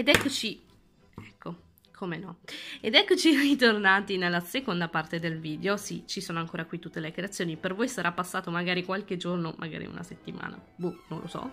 Ed eccoci, ecco, come no. Ed eccoci ritornati nella seconda parte del video. Sì, ci sono ancora qui tutte le creazioni. Per voi sarà passato magari qualche giorno, magari una settimana, boh, non lo so.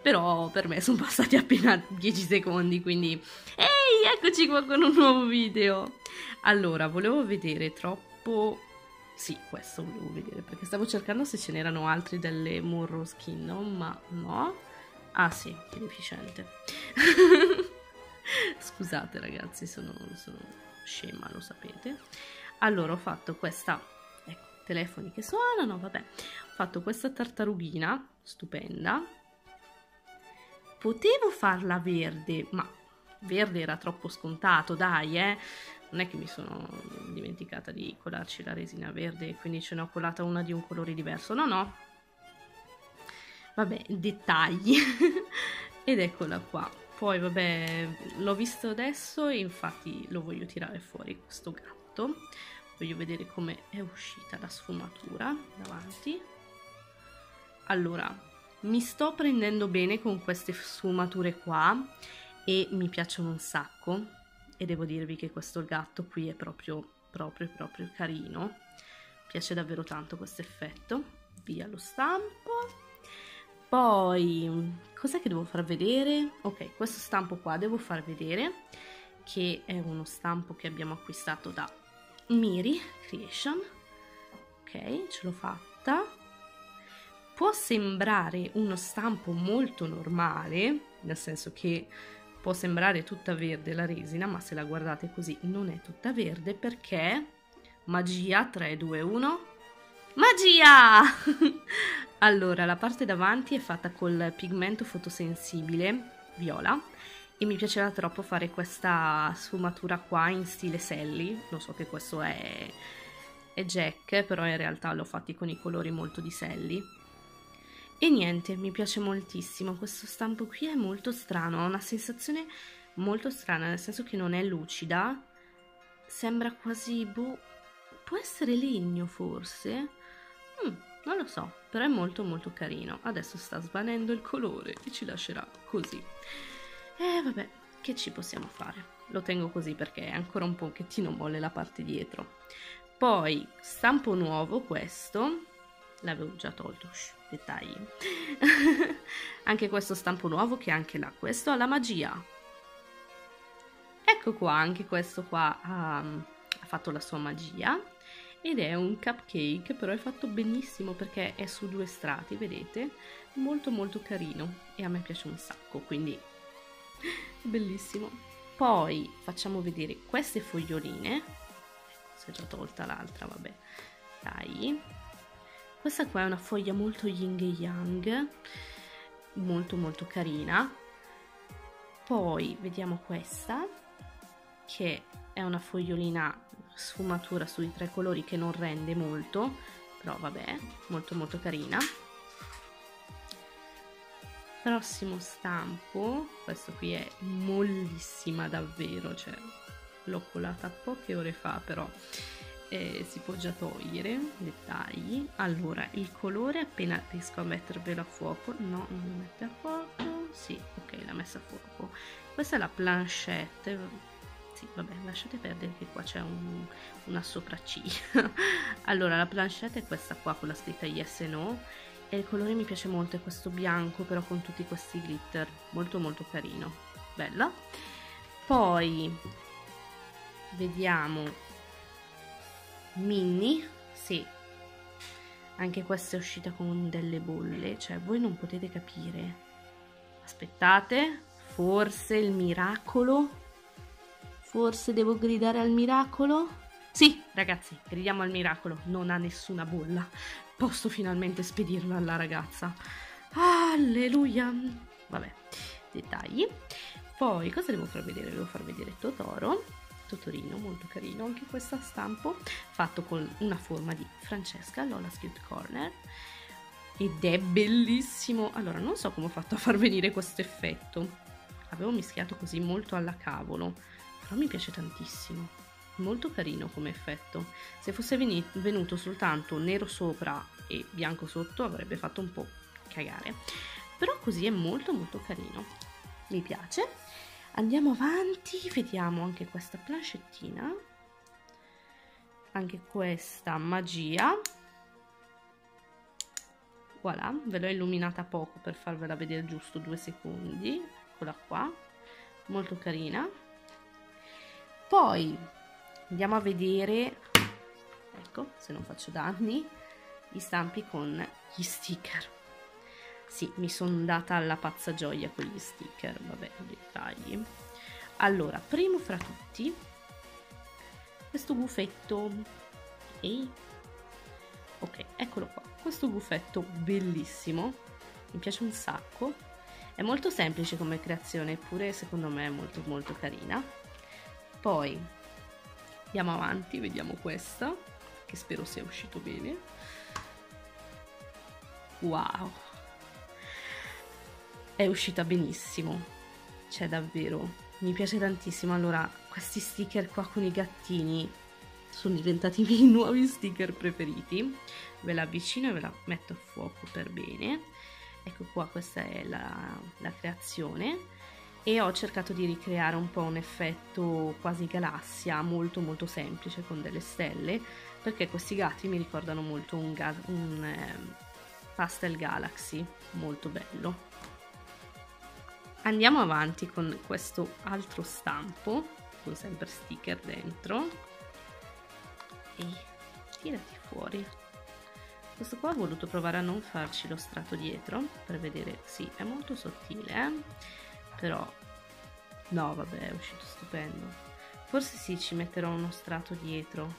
Però per me sono passati appena 10 secondi, quindi... Ehi, eccoci qua con un nuovo video! Allora, volevo vedere troppo... Sì, questo volevo vedere, perché stavo cercando se ce n'erano altri delle Murrow's Kingdom, ma no. Ah sì, che deficiente. Scusate ragazzi, sono, sono scema, lo sapete. Allora, ho fatto questa... Ecco, telefoni che suonano, vabbè. Ho fatto questa tartarughina, stupenda. Potevo farla verde, ma verde era troppo scontato, dai, eh. Non è che mi sono dimenticata di colarci la resina verde, quindi ce ne ho colata una di un colore diverso. No, no. Vabbè, dettagli. Ed eccola qua. Poi, vabbè, l'ho visto adesso e infatti lo voglio tirare fuori questo gatto. Voglio vedere come è uscita la sfumatura davanti. Allora, mi sto prendendo bene con queste sfumature qua e mi piacciono un sacco e devo dirvi che questo gatto qui è proprio proprio proprio carino piace davvero tanto questo effetto via lo stampo poi cos'è che devo far vedere? Ok questo stampo qua devo far vedere che è uno stampo che abbiamo acquistato da Miri Creation. Ok ce l'ho fatta. Può sembrare uno stampo molto normale, nel senso che può sembrare tutta verde la resina, ma se la guardate così non è tutta verde perché magia 3 2 1 magia! allora, la parte davanti è fatta col pigmento fotosensibile viola e mi piaceva troppo fare questa sfumatura qua in stile Sally, lo so che questo è, è Jack, però in realtà l'ho fatti con i colori molto di Sally e niente, mi piace moltissimo, questo stampo qui è molto strano, ha una sensazione molto strana, nel senso che non è lucida, sembra quasi, boh, può essere legno forse? Non lo so, però è molto molto carino. Adesso sta svanendo il colore e ci lascerà così. E eh, vabbè, che ci possiamo fare? Lo tengo così perché è ancora un pochettino molle la parte dietro. Poi, stampo nuovo questo, l'avevo già tolto, Shh, dettagli. anche questo stampo nuovo che anche là, questo ha la magia. Ecco qua, anche questo qua ha, ha fatto la sua magia ed è un cupcake, però è fatto benissimo perché è su due strati, vedete? Molto molto carino e a me piace un sacco, quindi bellissimo. Poi facciamo vedere queste foglioline. Si è già tolta l'altra, vabbè. Dai, questa qua è una foglia molto yin e yang, molto molto carina. Poi vediamo questa, che è una fogliolina sfumatura sui tre colori che non rende molto, però vabbè, molto molto carina. Prossimo stampo, questo qui è mollissima davvero, cioè l'ho colata poche ore fa però eh, si può già togliere dettagli allora il colore appena riesco a mettervelo a fuoco no non lo mette a fuoco sì ok l'ha messa a fuoco questa è la planchette sì vabbè lasciate perdere che qua c'è un, una sopracciglia. Allora la planchette è questa qua con la scritta yes e no. E il colore mi piace molto è questo bianco però con tutti questi glitter. Molto molto carino. Bella. Poi vediamo. Minnie, sì, anche questa è uscita con delle bolle, cioè voi non potete capire. Aspettate, forse il miracolo? Forse devo gridare al miracolo? Sì, ragazzi, gridiamo al miracolo, non ha nessuna bolla. Posso finalmente spedirla alla ragazza. Alleluia! Vabbè, dettagli. Poi, cosa devo far vedere? Devo far vedere Totoro Totorino molto carino anche questo stampo fatto con una forma di Francesca Lola's Cute Corner ed è bellissimo allora non so come ho fatto a far venire questo effetto avevo mischiato così molto alla cavolo però mi piace tantissimo. Molto carino come effetto. Se fosse venuto soltanto nero sopra e bianco sotto avrebbe fatto un po' cagare. Però così è molto molto carino. Mi piace. Andiamo avanti vediamo anche questa plancettina anche questa magia. Voilà ve l'ho illuminata poco per farvela vedere giusto due secondi. Eccola qua. Molto carina poi andiamo a vedere ecco se non faccio danni gli stampi con gli sticker sì, mi sono data alla pazza gioia con gli sticker, vabbè, dettagli. Allora, primo fra tutti, questo buffetto. Ehi. Ok, eccolo qua. Questo buffetto bellissimo, mi piace un sacco. È molto semplice come creazione, eppure secondo me è molto molto carina. Poi andiamo avanti, vediamo questa, che spero sia uscito bene. Wow, è uscita benissimo. Cioè, davvero, mi piace tantissimo. Allora, questi sticker qua con i gattini sono diventati i miei nuovi sticker preferiti. Ve la avvicino e ve la metto a fuoco per bene. Ecco qua, questa è la, la creazione. E ho cercato di ricreare un po' un effetto quasi galassia, molto molto semplice, con delle stelle, perché questi gatti mi ricordano molto un, un eh, Pastel Galaxy, molto bello. Andiamo avanti con questo altro stampo, con sempre sticker dentro. E tirati fuori. Questo qua ho voluto provare a non farci lo strato dietro, per vedere, sì, è molto sottile, eh? Però, no, vabbè, è uscito stupendo. Forse sì, ci metterò uno strato dietro,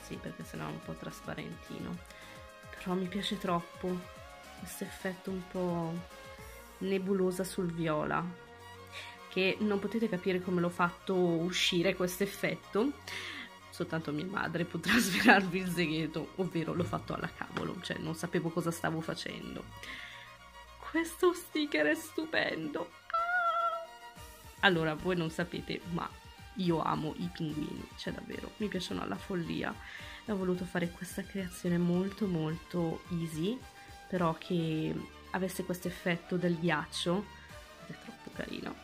sì, perché sennò è un po' trasparentino. Però mi piace troppo questo effetto un po' nebulosa sul viola che non potete capire come l'ho fatto uscire questo effetto soltanto mia madre potrà svelarvi il segreto ovvero l'ho fatto alla cavolo cioè non sapevo cosa stavo facendo questo sticker è stupendo! Allora voi non sapete ma io amo i pinguini cioè davvero mi piacciono alla follia. Ho voluto fare questa creazione molto molto easy però che avesse questo effetto del ghiaccio ed è troppo carino.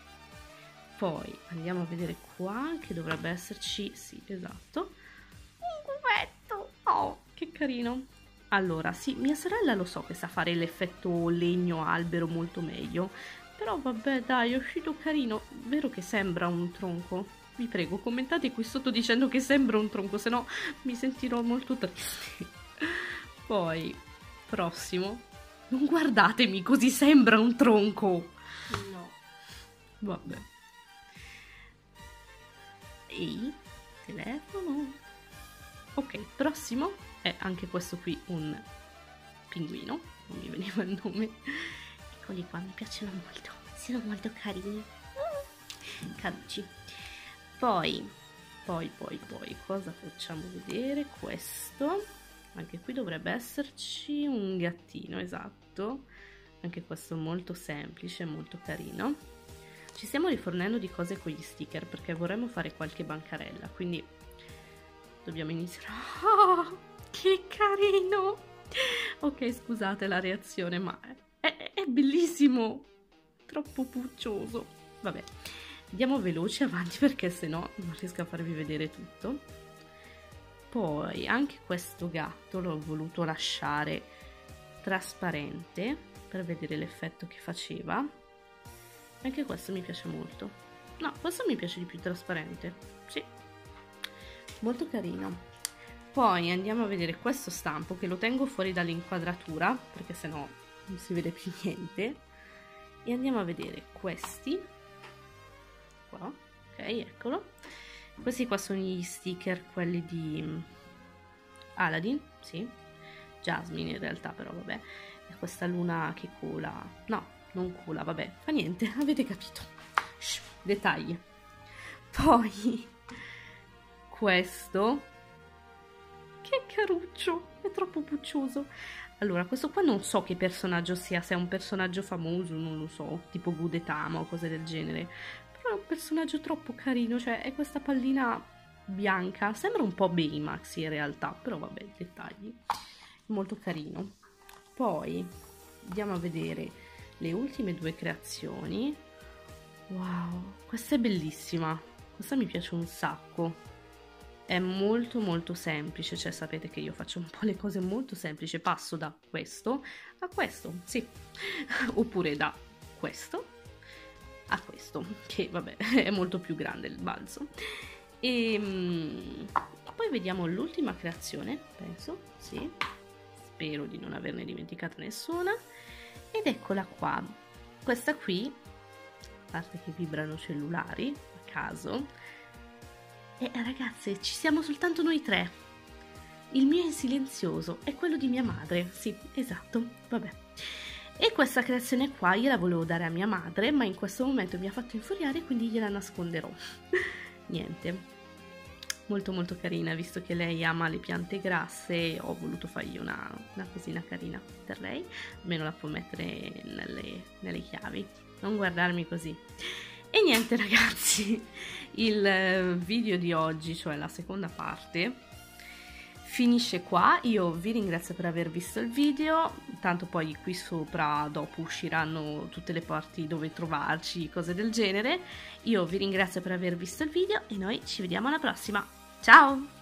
Poi andiamo a vedere qua che dovrebbe esserci sì esatto un cubetto oh che carino. Allora sì mia sorella lo so che sa fare l'effetto legno albero molto meglio però vabbè dai è uscito carino vero che sembra un tronco vi prego commentate qui sotto dicendo che sembra un tronco se no mi sentirò molto triste poi prossimo non guardatemi, così sembra un tronco. No. Vabbè. Ehi, telefono. Ok, prossimo è anche questo qui un pinguino. Non mi veniva il nome. Eccoli qua, mi piacciono molto. Sono molto carini. Caduci. Poi, poi, poi, poi, cosa facciamo vedere? Questo anche qui dovrebbe esserci un gattino esatto anche questo molto semplice molto carino ci stiamo rifornendo di cose con gli sticker perché vorremmo fare qualche bancarella quindi dobbiamo iniziare oh, che carino ok scusate la reazione ma bellissimo. Troppo puccioso. Vabbè andiamo veloci avanti perché se no non riesco a farvi vedere tutto. Poi anche questo gatto l'ho voluto lasciare trasparente per vedere l'effetto che faceva. Anche questo mi piace molto. No questo mi piace di più trasparente. Sì. Molto carino. Poi andiamo a vedere questo stampo che lo tengo fuori dall'inquadratura perché sennò non si vede più niente e andiamo a vedere questi qua ok eccolo questi qua sono gli sticker, quelli di mm, Aladdin, sì. Jasmine in realtà, però vabbè. E questa luna che cola. No, non cola, vabbè. Fa niente, avete capito. Shh, dettagli. Poi, questo. Che caruccio, è troppo puccioso. Allora, questo qua non so che personaggio sia, se è un personaggio famoso, non lo so, tipo Gudetama o cose del genere è un personaggio troppo carino, cioè è questa pallina bianca, sembra un po' Baymax in realtà, però vabbè, dettagli, molto carino. Poi andiamo a vedere le ultime due creazioni. Wow, questa è bellissima, questa mi piace un sacco. È molto molto semplice, cioè sapete che io faccio un po' le cose molto semplici, passo da questo a questo, sì, oppure da questo a questo, che vabbè è molto più grande il balzo. E um, poi vediamo l'ultima creazione, penso, sì, spero di non averne dimenticata nessuna, ed eccola qua. Questa qui, a parte che vibrano cellulari, a caso, e ragazze, ci siamo soltanto noi tre. Il mio è silenzioso, è quello di mia madre, sì, esatto, vabbè. E questa creazione qua io la volevo dare a mia madre, ma in questo momento mi ha fatto infuriare, quindi gliela nasconderò. Niente. Molto molto carina, visto che lei ama le piante grasse, ho voluto fargli una, una cosina carina per lei, almeno la può mettere nelle, nelle chiavi. Non guardarmi così. E niente ragazzi, il video di oggi, cioè la seconda parte, finisce qua, io vi ringrazio per aver visto il video, tanto poi qui sopra dopo usciranno tutte le parti dove trovarci, cose del genere. Io vi ringrazio per aver visto il video e noi ci vediamo alla prossima. Ciao!